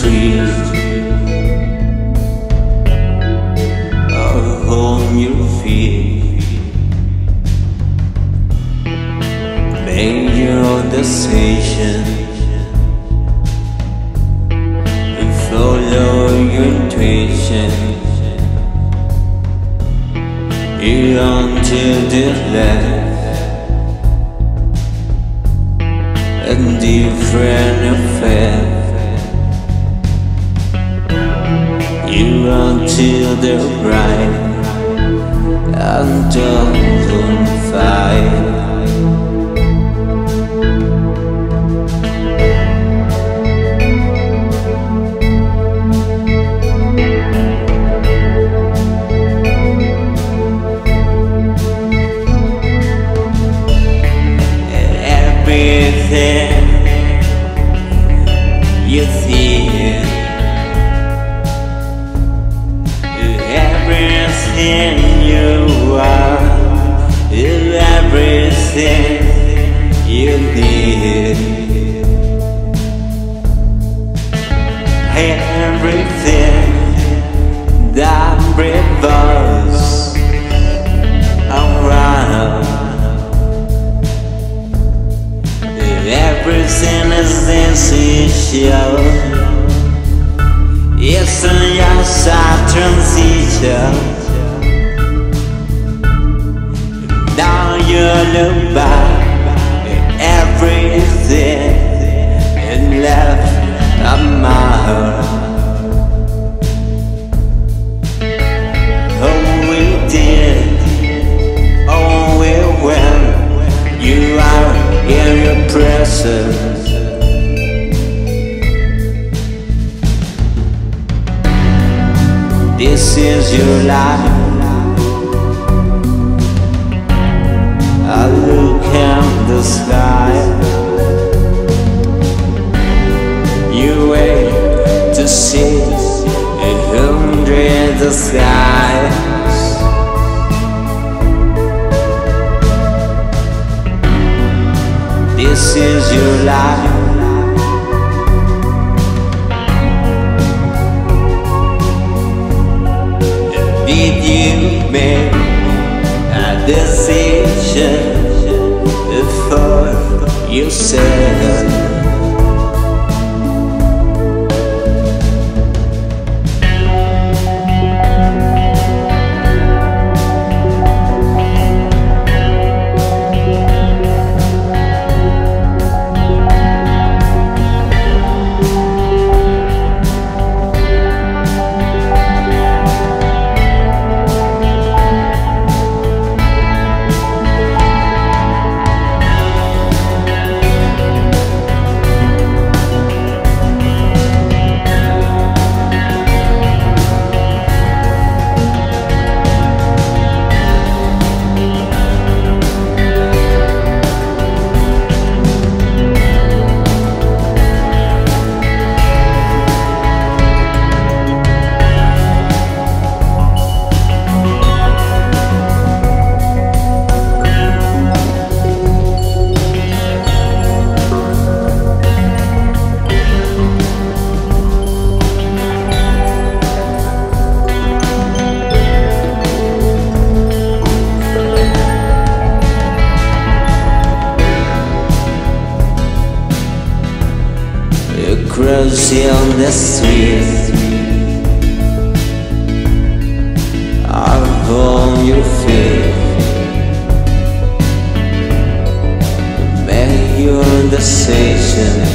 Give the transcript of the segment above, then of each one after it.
tears Or hold your feet. Make your decision. And follow your intuition You until the left. A different You run to the right and don't fight. Everything you are. Everything you need. Everything that revolves around. Everything is essential. It's a outside transition You look Everything and left a mark Oh we did Oh we will You are in your presence This is your life your life Did you make a decision for yourself? The street Upon your feet Make your decision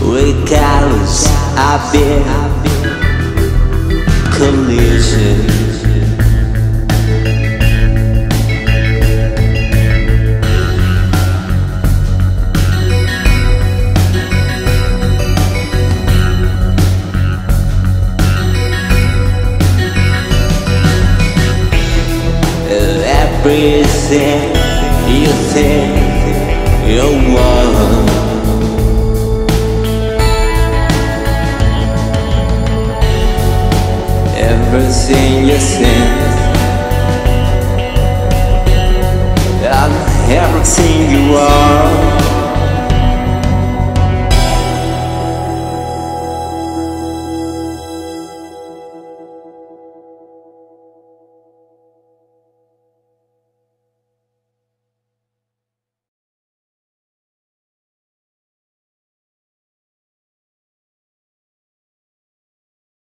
We cause a big everything you think you want. Everything you think, and everything you are.